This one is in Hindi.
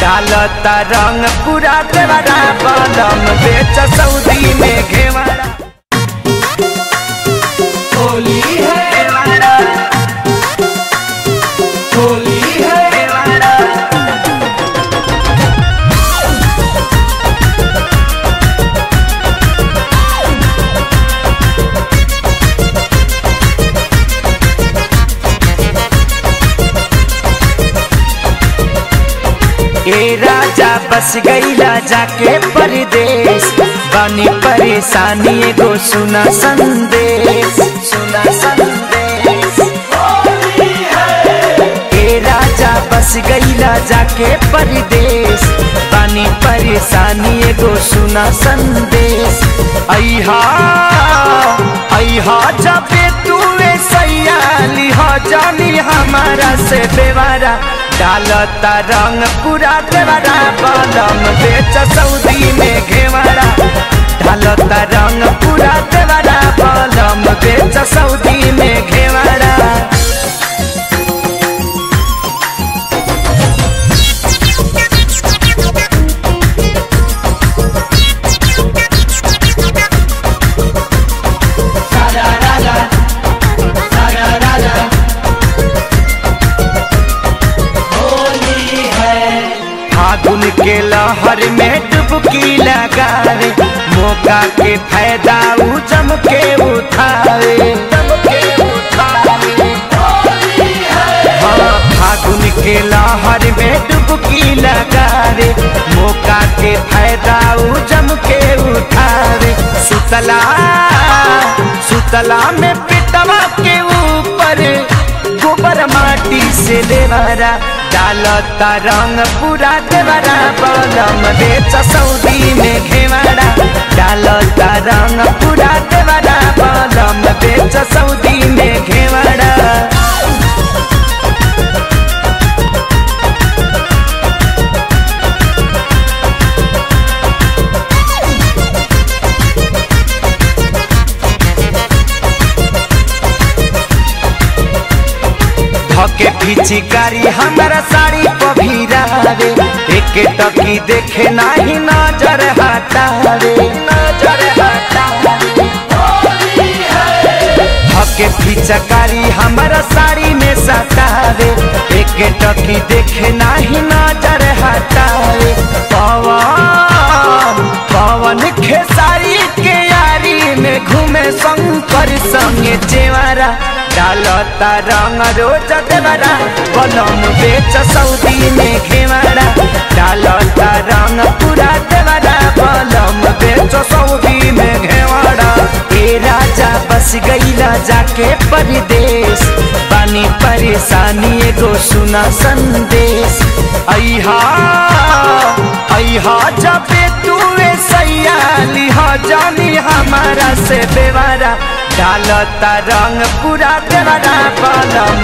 डालता रंग पूरा देवरा बलम बेच सऊदी में घेवड़ा। होली है होली है। ए राजा बस गईला जाके परदेश बनी परेशानी, एगो सुना संदेश सुना संदेश ए राजा बस गईला जाके परदेश बनी परेशानी, एगो सुना संदेश अहा अहा जबे तू सैया लिहा जानी हमारा से बेवारा। डालता रंग पूरा देवरा बलम बेच सऊदी में घेवड़ा के लहर में डुबकी लगावे मौका के फ़ायदा उ जम के उठावे। के हाँ, लहर में डुबकी लगावे मौका के फ़ायदा उ जम के उठावे। सुतला सुतला में पिटवा के ऊपर गोबर माटी से डाल रंग पुरा देवरा बलम बेच सौदी मे खेवाडा धके पिचिकारी हमारा साड़ी पभीरा रे एक टकी देखे नाही नज़र हटावे। नज़र हटावे। धके पिचकारी हमारा साड़ी में सटावे। एक टकी देखे नाही नज़र हटावे। पवन पवन खेसारी के यारी में घूमे शंकर संगे चेवारा डालता रंग रोज देवरा, बलम बेच सऊदी में घेवड़ा डालता रंग पूरा देवरा, बलम बेच सऊदी में घेवड़ा ए राजा बस गईला जाके परदेश पानी परेशानी एगो सुना संदेश। जबे तू सैया जानी हमारा से बेवारा। डालता रंग पूरा देवरा बलम